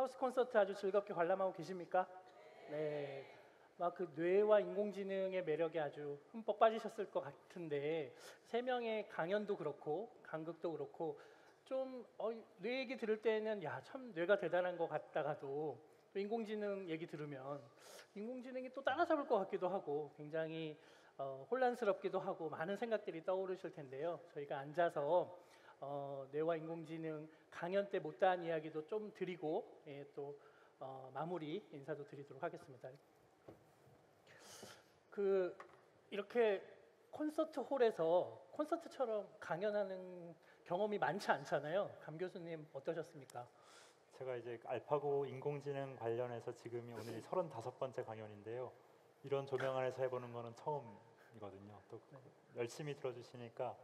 하우스 콘서트 아주 즐겁게 관람하고 계십니까? 네. 막 그 뇌와 인공지능의 매력에 아주 흠뻑 빠지셨을 것 같은데 세 명의 강연도 그렇고 강극도 그렇고 좀 어, 뇌 얘기 들을 때는 야 참 뇌가 대단한 것 같다가도 또 인공지능 얘기 들으면 인공지능이 또 따라잡을 것 같기도 하고 굉장히 어, 혼란스럽기도 하고 많은 생각들이 떠오르실 텐데요. 저희가 앉아서 어, 뇌와 인공지능 강연 때 못다한 이야기도 좀 드리고 예, 또 어, 마무리 인사도 드리도록 하겠습니다. 그 이렇게 콘서트 홀에서 콘서트처럼 강연하는 경험이 많지 않잖아요. 감 교수님 어떠셨습니까? 제가 이제 알파고 인공지능 관련해서 지금이 오늘이 35번째 강연인데요. 이런 조명 안에서 해보는 거는 처음이거든요. 또 네. 열심히 들어주시니까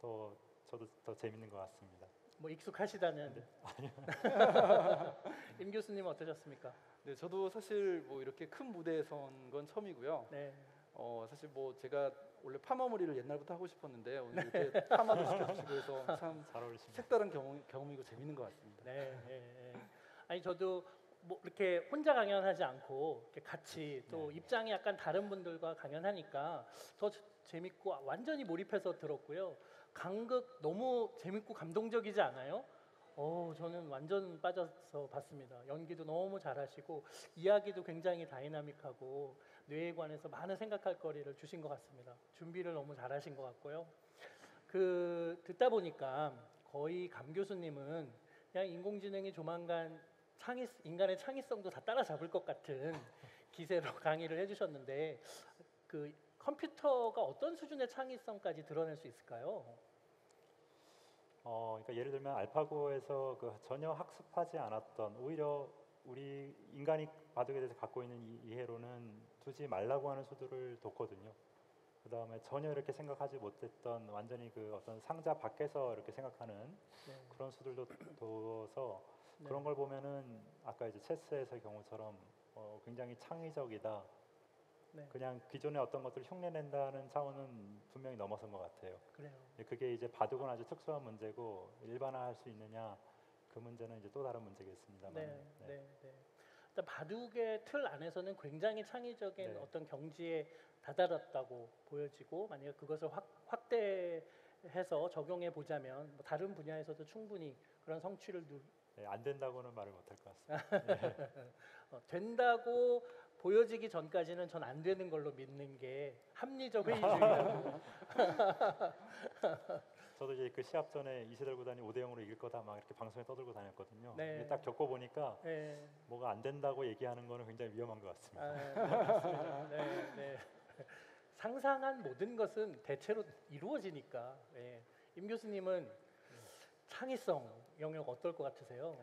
또 저도 더 재밌는 것 같습니다. 뭐 익숙하시다는 임 교수님 어떠셨습니까? 네, 저도 사실 뭐 이렇게 큰 무대에 선 건 처음이고요. 네, 어, 사실 뭐 제가 원래 파마 머리를 옛날부터 하고 싶었는데 오늘 이렇게 파마도 시켜주시고 해서 참 잘 어울리십니다. 색다른 경험, 경험이고 재밌는 것 같습니다. 네, 네, 네. 아니 저도 뭐 이렇게 혼자 강연하지 않고 이렇게 같이 또 네. 입장이 약간 다른 분들과 강연하니까 더 재- 재밌고 완전히 몰입해서 들었고요. 강극 너무 재밌고 감동적이지 않아요? 어, 저는 완전 빠져서 봤습니다. 연기도 너무 잘하시고 이야기도 굉장히 다이나믹하고 뇌에 관해서 많은 생각할 거리를 주신 것 같습니다. 준비를 너무 잘하신 것 같고요. 그 듣다 보니까 거의 감 교수님은 그냥 인공지능이 조만간 창의 인간의 창의성도 다 따라잡을 것 같은 기세로 강의를 해주셨는데 그 컴퓨터가 어떤 수준의 창의성까지 드러낼 수 있을까요? 어, 그러니까 예를 들면 알파고에서 그 전혀 학습하지 않았던 오히려 우리 인간이 바둑에 대해서 갖고 있는 이- 이해로는 두지 말라고 하는 수들을 뒀거든요. 그 다음에 전혀 이렇게 생각하지 못했던 완전히 그 어떤 상자 밖에서 이렇게 생각하는 네. 그런 수들도 둬서 네. 그런 걸 보면은 아까 이제 체스에서의 경우처럼 어, 굉장히 창의적이다. 네, 그냥 기존의 어떤 것들을 흉내낸다는 차원은 분명히 넘어선 것 같아요. 그래요. 예, 그게 이제 바둑은 아주 특수한 문제고 일반화할 수 있느냐 그 문제는 이제 또 다른 문제겠습니다만. 네, 네, 네. 일단 바둑의 틀 안에서는 굉장히 창의적인 네. 어떤 경지에 다다랐다고 보여지고 만약 그것을 확, 확대해서 적용해 보자면 뭐 다른 분야에서도 충분히 그런 성취를 누, 네, 안 된다고는 말을 못할 것 같습니다. 어, 된다고 보여지기 전까지는 전 안 되는 걸로 믿는 게 합리적 회의주의라고. 저도 이제 그 시합 전에 이세돌 구단이 5대 0으로 이길 거다 막 이렇게 방송에 떠들고 다녔거든요. 네. 근데 딱 겪어 보니까 네, 뭐가 안 된다고 얘기하는 거는 굉장히 위험한 것 같습니다. 아, 네. 네, 네. 상상한 모든 것은 대체로 이루어지니까. 네. 임 교수님은 창의성 영역 어떨 것 같으세요?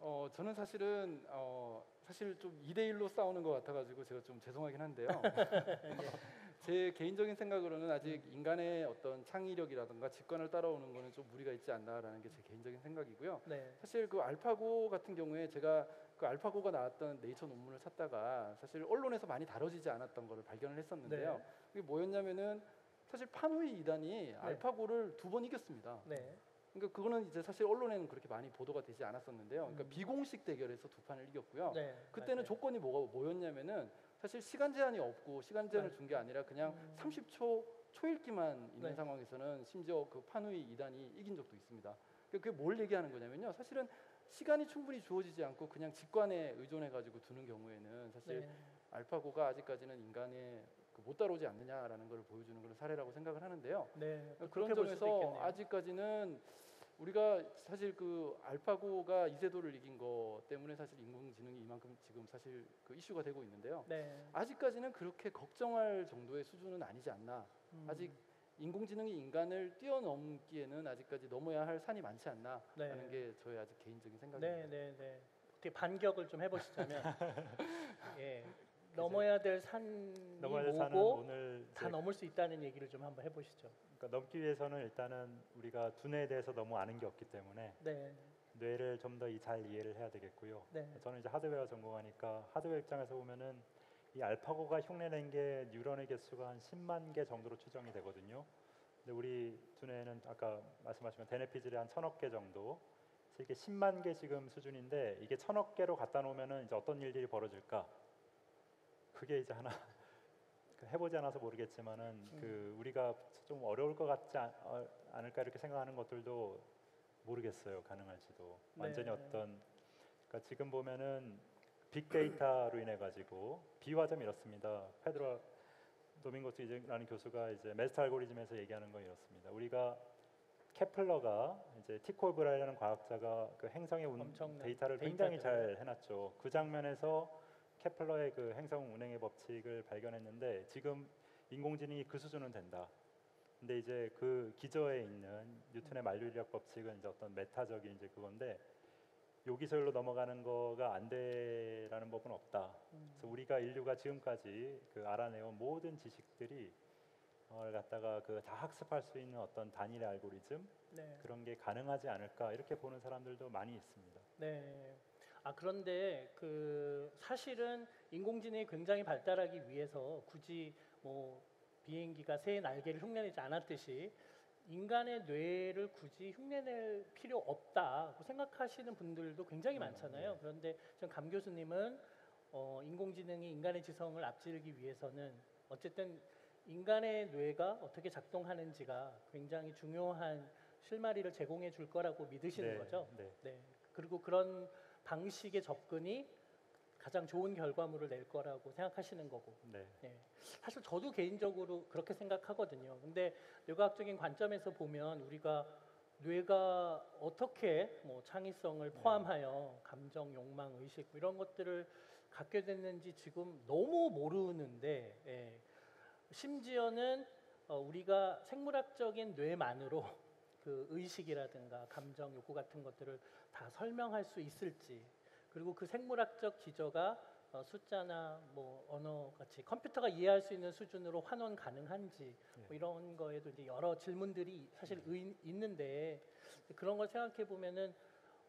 어, 저는 사실은 어, 사실 좀 2대 1로 싸우는 것 같아가지고 제가 좀 죄송하긴 한데요. 제 개인적인 생각으로는 아직 인간의 어떤 창의력이라든가 직관을 따라오는 거는 좀 무리가 있지 않나라는 게 제 개인적인 생각이고요. 네, 사실 그 알파고 같은 경우에 제가 그 알파고가 나왔던 네이처 논문을 찾다가 사실 언론에서 많이 다뤄지지 않았던 거를 발견을 했었는데요. 네. 그게 뭐였냐면은 사실 파노이 2단이 알파고를 두 번 이겼습니다. 네, 그러니까 그거는 이제 사실 언론에는 그렇게 많이 보도가 되지 않았었는데요. 그러니까 음. 비공식 대결에서 두 판을 이겼고요. 네. 그때는 맞아요. 조건이 뭐가 뭐였냐면은 사실 시간 제한이 없고 시간 제한을 네. 준게 아니라 그냥 음. 30초 초읽기만 있는 네. 상황에서는 심지어 그 파누이 2단이 이긴 적도 있습니다. 그게 뭘 얘기하는 거냐면요. 사실은 시간이 충분히 주어지지 않고 그냥 직관에 의존해 가지고 두는 경우에는 사실 네. 알파고가 아직까지는 인간의 그 못 따라오지 않느냐라는 걸 보여주는 그런 사례라고 생각을 하는데요. 네, 또 그런 점에서. 아직까지는 우리가 사실 그 알파고가 이세돌을 이긴 거 때문에 사실 인공지능이 이만큼 지금 사실 그 이슈가 되고 있는데요. 네. 아직까지는 그렇게 걱정할 정도의 수준은 아니지 않나. 음, 아직 인공지능이 인간을 뛰어넘기에는 아직까지 넘어야 할 산이 많지 않나라는 네. 게 저의 아직 개인적인 생각입니다. 네, 네, 네. 어떻게 반격을 좀 해보시자면, 예, 넘어야 될 산이 넘어야 될 산은 뭐고 오늘 다 이제 넘을 수 있다는 얘기를 좀 한번 해보시죠. 그러니까 넘기 위해서는 일단은 우리가 두뇌에 대해서 너무 아는 게 없기 때문에 네, 뇌를 좀 더 잘 이해를 해야 되겠고요. 네, 저는 이제 하드웨어 전공하니까 하드웨어 입장에서 보면은 이 알파고가 흉내낸 게 뉴런의 개수가 한 10만 개 정도로 추정이 되거든요. 근데 우리 두뇌는 아까 말씀하신 대뇌피질이 한 천억 개 정도. 그래서 이게 10만 개 지금 수준인데 이게 천억 개로 갖다 놓으면은 이제 어떤 일들이 벌어질까? 그게 이제 하나 그 해보지 않아서 모르겠지만은 음. 그 우리가 좀 어려울 것 같지 않, 어, 않을까 이렇게 생각하는 것들도 모르겠어요 가능할지도 완전히 네. 어떤 그러니까 지금 보면은 빅데이터로 인해 가지고 비유하자면 이렇습니다 페드로 도밍고스라는 교수가 이제 마스터 알고리즘에서 얘기하는 건 이렇습니다 우리가 케플러가 이제 티코브라라는 과학자가 그 행성의 운, 데이터를 굉장히 데이터들을. 잘 해놨죠. 그 장면에서 케플러의 그 행성 운행의 법칙을 발견했는데 지금 인공지능이 그 수준은 된다. 근데 이제 그 기저에 있는 뉴턴의 만류인력 법칙은 이제 어떤 메타적인 이제 그건데 요 기술로 넘어가는 거가 안 돼라는 법은 없다. 음. 그래서 우리가 인류가 지금까지 그 알아내온 모든 지식들이 어 갖다가 그 다 학습할 수 있는 어떤 단일의 알고리즘 네. 그런 게 가능하지 않을까 이렇게 보는 사람들도 많이 있습니다. 네. 아 그런데 그 사실은 인공지능이 굉장히 발달하기 위해서 굳이 뭐 비행기가 새 날개를 흉내내지 않았듯이 인간의 뇌를 굳이 흉내낼 필요 없다고 생각하시는 분들도 굉장히 음, 많잖아요. 네. 그런데 전 감 교수님은 어, 인공지능이 인간의 지성을 앞지르기 위해서는 어쨌든 인간의 뇌가 어떻게 작동하는지가 굉장히 중요한 실마리를 제공해 줄 거라고 믿으시는 네, 거죠. 네. 네. 그리고 그런 방식의 접근이 가장 좋은 결과물을 낼 거라고 생각하시는 거고. 네. 네. 사실 저도 개인적으로 그렇게 생각하거든요. 근데 뇌과학적인 관점에서 보면 우리가 뇌가 어떻게 뭐 창의성을 네. 포함하여 감정, 욕망, 의식 뭐 이런 것들을 갖게 됐는지 지금 너무 모르는데 예. 심지어는 어, 우리가 생물학적인 뇌만으로 그 의식이라든가 감정, 욕구 같은 것들을 다 설명할 수 있을지 그리고 그 생물학적 기저가 어, 숫자나 뭐 언어 같이 컴퓨터가 이해할 수 있는 수준으로 환원 가능한지 뭐 네. 이런 거에도 이제 여러 질문들이 사실 의- 있는데 그런 걸 생각해 보면은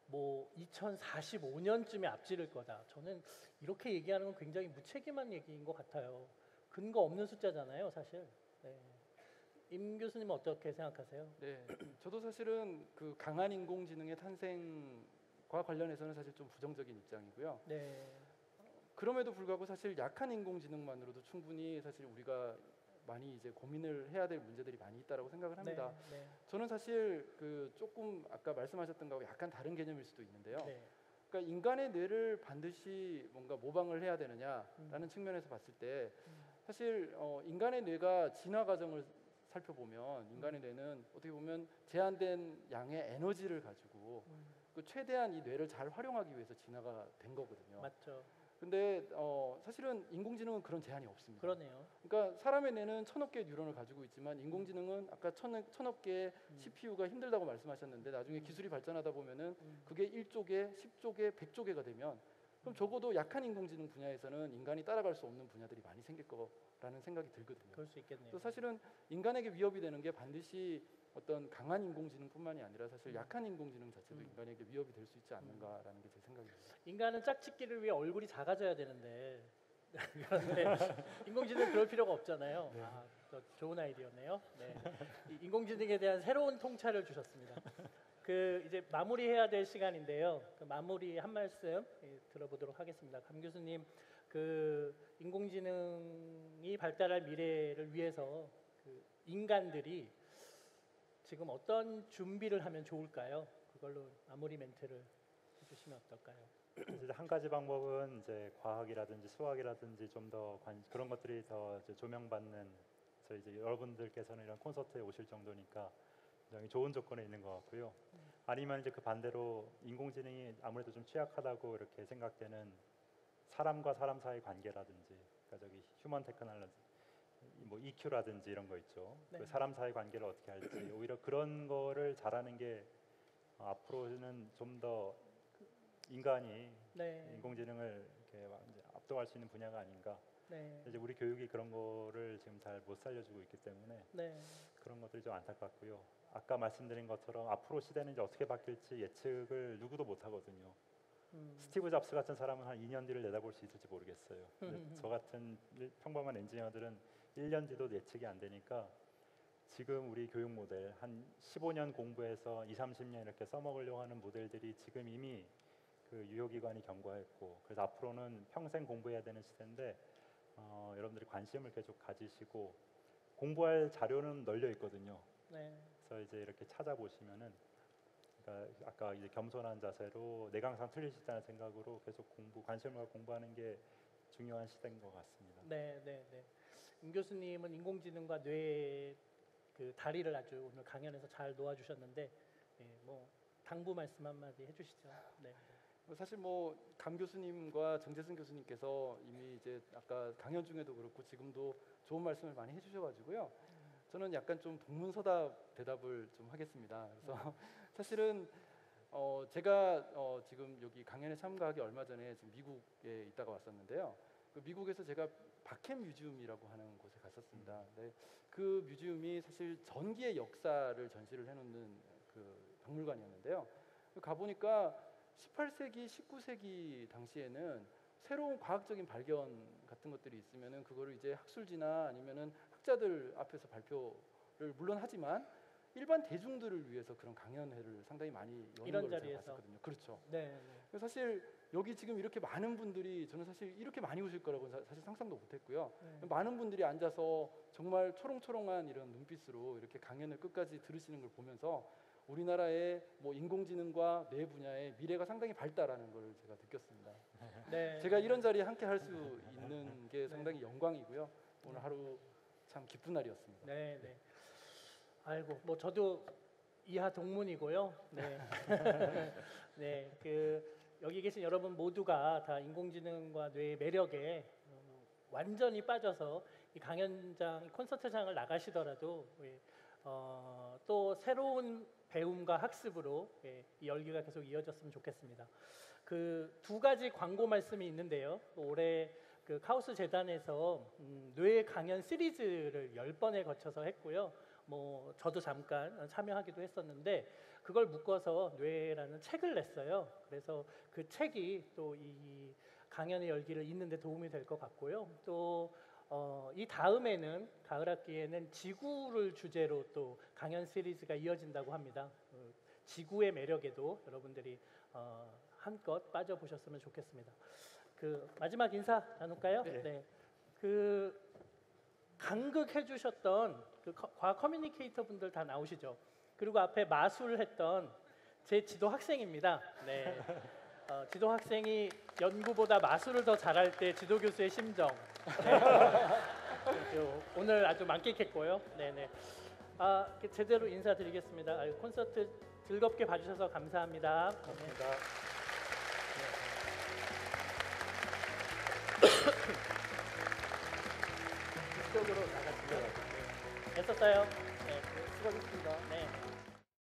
뭐 2045년쯤에 앞지를 거다. 저는 이렇게 얘기하는 건 굉장히 무책임한 얘기인 것 같아요. 근거 없는 숫자잖아요, 사실. 네. 임 교수님은 어떻게 생각하세요? 네, 저도 사실은 그 강한 인공지능의 탄생과 관련해서는 사실 좀 부정적인 입장이고요. 네. 그럼에도 불구하고 사실 약한 인공지능만으로도 충분히 사실 우리가 많이 이제 고민을 해야 될 문제들이 많이 있다라고 생각을 합니다. 네. 네. 저는 사실 그 조금 아까 말씀하셨던 거하고 약간 다른 개념일 수도 있는데요. 네. 그러니까 인간의 뇌를 반드시 뭔가 모방을 해야 되느냐라는 음. 측면에서 봤을 때 음. 사실 어, 인간의 뇌가 진화 과정을 살펴보면 인간의 뇌는 어떻게 보면 제한된 양의 에너지를 가지고 음, 그 최대한 이 뇌를 잘 활용하기 위해서 진화가 된 거거든요. 맞죠. 근데 어, 사실은 인공지능은 그런 제한이 없습니다. 그러네요. 그러니까 사람의 뇌는 천억 개의 뉴런을 가지고 있지만 인공지능은 아까 천억, 천억 개의 음. CPU가 힘들다고 말씀하셨는데 나중에 기술이 발전하다 보면은 음. 그게 1조 개, 10조 개, 100조 개가 되면 그럼 적어도 약한 인공지능 분야에서는 인간이 따라갈 수 없는 분야들이 많이 생길 거 라는 생각이 들거든요. 그럴 수 있겠네요. 또 사실은 인간에게 위협이 되는 게 반드시 어떤 강한 인공지능뿐만이 아니라 사실 음. 약한 인공지능 자체도 음. 인간에게 위협이 될 수 있지 않는가라는 게 제 생각입니다. 인간은 짝짓기를 위해 얼굴이 작아져야 되는데 그런데 인공지능 그럴 필요가 없잖아요. 네. 아, 또 좋은 아이디어네요. 네. 이 인공지능에 대한 새로운 통찰을 주셨습니다. 그 이제 마무리해야 될 시간인데요. 그 마무리 한 말씀 예, 들어보도록 하겠습니다. 감 교수님, 그 인공지능이 발달할 미래를 위해서 그 인간들이 지금 어떤 준비를 하면 좋을까요? 그걸로 마무리 멘트를 해주시면 어떨까요? 한 가지 방법은 이제 과학이라든지 수학이라든지 좀 더 그런 것들이 더 조명받는 그래서 이제 여러분들께서는 이런 콘서트에 오실 정도니까 굉장히 좋은 조건에 있는 것 같고요. 아니면 이제 그 반대로 인공지능이 아무래도 좀 취약하다고 이렇게 생각되는 사람과 사람 사이 관계라든지 그러니까 저기 휴먼 테크놀로지 뭐 EQ라든지 이런 거 있죠. 네. 그 사람 사이 관계를 어떻게 할지 오히려 그런 거를 잘하는 게 어, 앞으로는 좀 더 인간이 네. 인공지능을 이렇게 막 이제 압도할 수 있는 분야가 아닌가. 네. 이제 우리 교육이 그런 거를 지금 잘 못 살려주고 있기 때문에 네. 그런 것들이 좀 안타깝고요. 아까 말씀드린 것처럼 앞으로 시대는 이제 어떻게 바뀔지 예측을 누구도 못 하거든요. 음. 스티브 잡스 같은 사람은 한 2년 뒤를 내다볼 수 있을지 모르겠어요. 음. 저 같은 일- 평범한 엔지니어들은 1년 뒤도 예측이 안 되니까 지금 우리 교육 모델 한 15년 공부해서 2, 30년 이렇게 써먹으려고 하는 모델들이 지금 이미 그 유효기간이 경과했고 그래서 앞으로는 평생 공부해야 되는 시대인데 어, 여러분들이 관심을 계속 가지시고 공부할 자료는 널려 있거든요. 네. 그래서 이제 이렇게 찾아보시면은 그러니까 아까 이제 겸손한 자세로 내가 항상 있다는 생각으로 계속 공부 관심을 갖고 공부하는 게 중요한 시대인 것 같습니다. 네, 네, 네. 임 교수님은 인공지능과 뇌그 다리를 아주 오늘 강연에서 잘 놓아주셨는데, 예, 뭐 당부 말씀 한마디 해주시죠. 네. 뭐 사실 뭐감 교수님과 정재승 교수님께서 이미 이제 아까 강연 중에도 그렇고 지금도 좋은 말씀을 많이 해주셔가지고요. 저는 약간 좀 동문서답 대답을 좀 하겠습니다. 그래서 사실은 어 제가 어 지금 여기 강연에 참가하기 얼마 전에 지금 미국에 있다가 왔었는데요. 그 미국에서 제가 바캠 뮤지엄이라고 하는 곳에 갔었습니다. 네, 그 뮤지엄이 사실 전기의 역사를 전시를 해놓는 그 박물관이었는데요. 가 보니까 18세기, 19세기 당시에는 새로운 과학적인 발견 같은 것들이 있으면은 그거를 이제 학술지나 아니면은 학자들 앞에서 발표를 물론 하지만 일반 대중들을 위해서 그런 강연회를 상당히 많이 여는 걸 제가 자리에서. 봤었거든요. 그렇죠. 네, 네. 사실 여기 지금 이렇게 많은 분들이 저는 사실 이렇게 많이 오실 거라고 는 사실 상상도 못했고요. 네. 많은 분들이 앉아서 정말 초롱초롱한 이런 눈빛으로 이렇게 강연을 끝까지 들으시는 걸 보면서 우리나라의 뭐 인공지능과 뇌 분야의 미래가 상당히 밝다라는 걸 제가 느꼈습니다. 네. 제가 이런 자리에 함께 할 수 있는 게 상당히 영광이고요. 오늘 하루 참 기쁜 날이었습니다. 네, 네. 아이고, 뭐 저도 이하 동문이고요. 네. 네, 그 여기 계신 여러분 모두가 다 인공지능과 뇌의 매력에 어, 완전히 빠져서 이 강연장, 이 콘서트장을 나가시더라도 예, 어, 또 새로운 배움과 학습으로 예, 이 열기가 계속 이어졌으면 좋겠습니다. 그 두 가지 광고 말씀이 있는데요. 올해 그 카오스 재단에서 음, 뇌 강연 시리즈를 열 번에 거쳐서 했고요. 뭐 저도 잠깐 참여하기도 했었는데 그걸 묶어서 뇌라는 책을 냈어요. 그래서 그 책이 또 이 강연의 열기를 잇는데 도움이 될 것 같고요. 또 어, 이 다음에는 가을 학기에는 지구를 주제로 또 강연 시리즈가 이어진다고 합니다. 그 지구의 매력에도 여러분들이 어, 한껏 빠져보셨으면 좋겠습니다. 그 마지막 인사 나눌까요? 네. 그 강극해 주셨던 그 커- 과학 커뮤니케이터 분들 다 나오시죠. 그리고 앞에 마술 했던 제 지도 학생입니다. 네. 어, 지도 학생이 연구보다 마술을 더 잘할 때 지도 교수의 심정. 네. 요- 오늘 아주 만끽했고요. 네네. 아, 이렇게 제대로 인사드리겠습니다. 아, 콘서트 즐겁게 봐주셔서 감사합니다. 네. 고맙습니다. 이쪽으로 나가시죠. 네. 됐었어요. 네. 수고하셨습니다. 네.